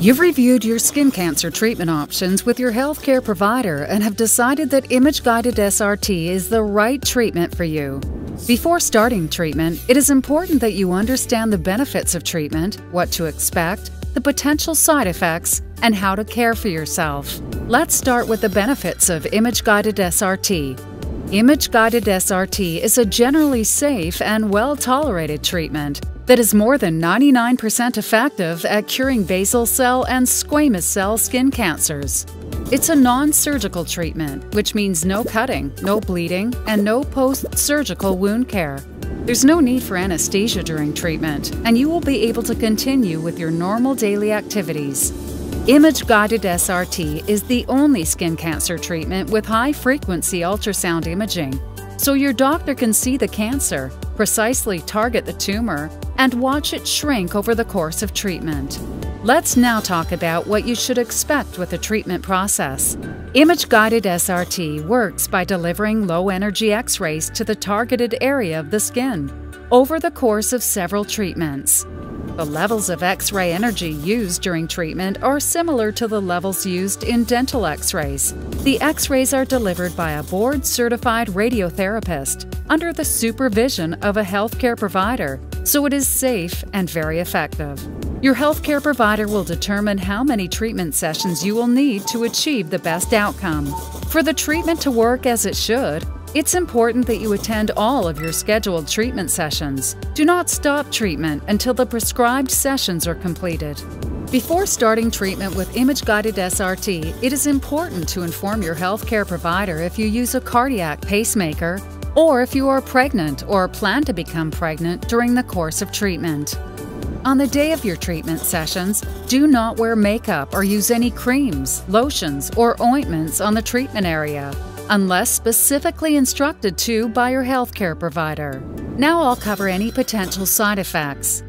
You've reviewed your skin cancer treatment options with your healthcare provider and have decided that image guided SRT is the right treatment for you. Before starting treatment, it is important that you understand the benefits of treatment, what to expect, the potential side effects, and how to care for yourself. Let's start with the benefits of image guided SRT. Image guided SRT is a generally safe and well tolerated treatment that is more than 99% effective at curing basal cell and squamous cell skin cancers. It's a non surgical treatment, which means no cutting, no bleeding, and no post surgical wound care. There's no need for anesthesia during treatment, and you will be able to continue with your normal daily activities. Image guided SRT is the only skin cancer treatment with high frequency ultrasound imaging so your doctor can see the cancer, precisely target the tumor, and watch it shrink over the course of treatment. Let's now talk about what you should expect with the treatment process. Image guided SRT works by delivering low energy X rays to the targeted area of the skin over the course of several treatments. The levels of X ray energy used during treatment are similar to the levels used in dental X rays. The X rays are delivered by a board certified radiotherapist under the supervision of a healthcare provider, so it is safe and very effective. Your healthcare provider will determine how many treatment sessions you will need to achieve the best outcome. For the treatment to work as it should, it's important that you attend all of your scheduled treatment sessions. Do not stop treatment until the prescribed sessions are completed. Before starting treatment with image guided SRT, it is important to inform your healthcare provider if you use a cardiac pacemaker or if you are pregnant or plan to become pregnant during the course of treatment. On the day of your treatment sessions, do not wear makeup or use any creams, lotions, or ointments on the treatment area unless specifically instructed to by your healthcare provider. Now I'll cover any potential side effects.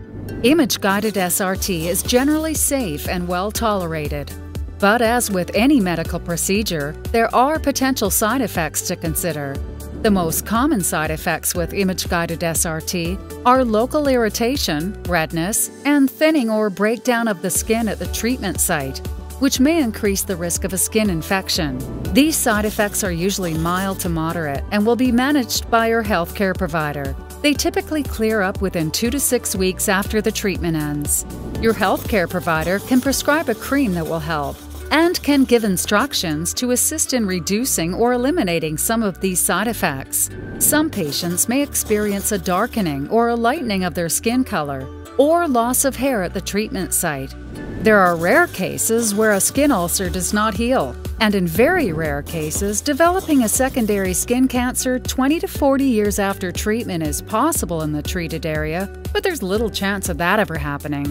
Image guided SRT is generally safe and well tolerated. But as with any medical procedure, there are potential side effects to consider. The most common side effects with image guided SRT are local irritation, redness, and thinning or breakdown of the skin at the treatment site, which may increase the risk of a skin infection. These side effects are usually mild to moderate and will be managed by your healthcare provider. They typically clear up within two to six weeks after the treatment ends. Your healthcare provider can prescribe a cream that will help and can give instructions to assist in reducing or eliminating some of these side effects. Some patients may experience a darkening or a lightening of their skin color or loss of hair at the treatment site. There are rare cases where a skin ulcer does not heal, and in very rare cases, developing a secondary skin cancer 20 to 40 years after treatment is possible in the treated area, but there's little chance of that ever happening.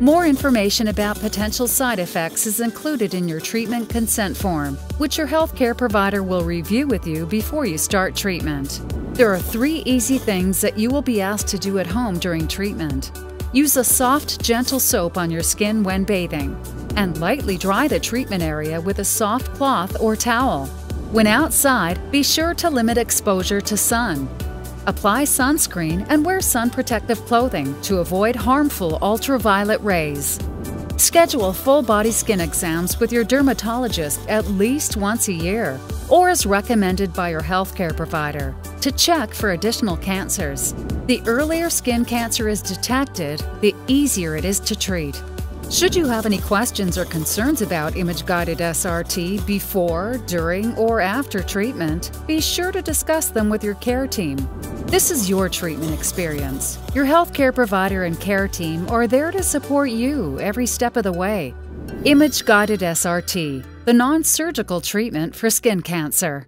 More information about potential side effects is included in your treatment consent form, which your healthcare provider will review with you before you start treatment. There are three easy things that you will be asked to do at home during treatment. Use a soft, gentle soap on your skin when bathing, and lightly dry the treatment area with a soft cloth or towel. When outside, be sure to limit exposure to sun. Apply sunscreen and wear sun protective clothing to avoid harmful ultraviolet rays. Schedule full body skin exams with your dermatologist at least once a year or as recommended by your healthcare provider to check for additional cancers. The earlier skin cancer is detected, the easier it is to treat. Should you have any questions or concerns about image guided SRT before, during, or after treatment, be sure to discuss them with your care team. This is your treatment experience. Your healthcare provider and care team are there to support you every step of the way. Image guided SRT, the non surgical treatment for skin cancer.